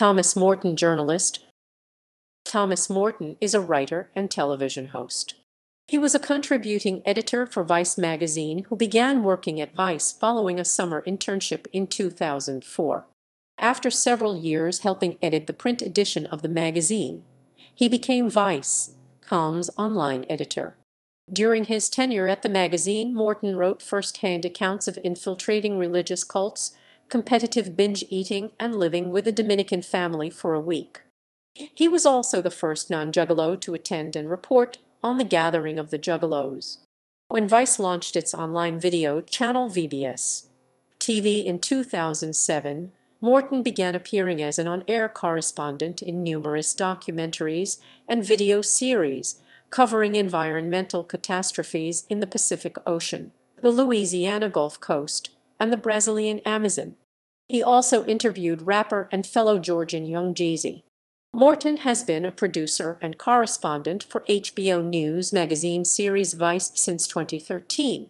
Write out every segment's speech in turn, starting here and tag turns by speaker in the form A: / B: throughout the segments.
A: Thomas Morton journalist Thomas Morton is a writer and television host. He was a contributing editor for Vice magazine who began working at Vice following a summer internship in 2004. After several years helping edit the print edition of the magazine, he became Vice.com's online editor. During his tenure at the magazine, Morton wrote first-hand accounts of infiltrating religious cults, competitive binge eating, and living with a Dominican family for a week. He was also the first non-juggalo to attend and report on the gathering of the juggalos. When Vice launched its online video channel VBS TV in 2007, Morton began appearing as an on-air correspondent in numerous documentaries and video series covering environmental catastrophes in the Pacific Ocean, the Louisiana Gulf Coast, and the Brazilian Amazon. He also interviewed rapper and fellow Georgian Young Jeezy. Morton has been a producer and correspondent for HBO News magazine series Vice since 2013.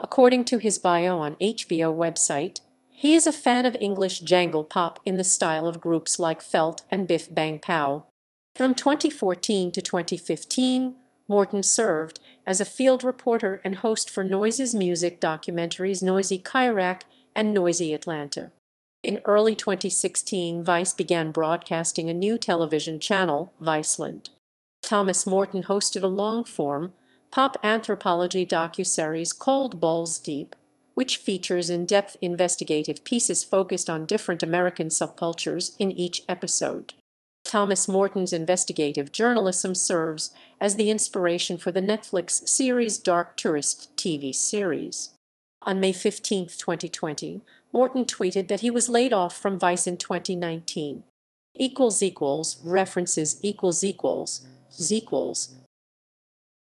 A: According to his bio on HBO website, he is a fan of English jangle pop in the style of groups like Felt and Biff Bang Pow. From 2014 to 2015, Morton served as a field reporter and host for Noisey's music documentaries Noisey Chiraq and Noisey Atlanta. In early 2016, Vice began broadcasting a new television channel, Viceland. Thomas Morton hosted a long-form, pop anthropology docuseries called Balls Deep, which features in-depth investigative pieces focused on different American subcultures in each episode. Thomas Morton's investigative journalism serves as the inspiration for the Netflix series Dark Tourist TV series. On May 15, 2020, Morton tweeted that he was laid off from Vice in 2019. Equals equals references equals equals equals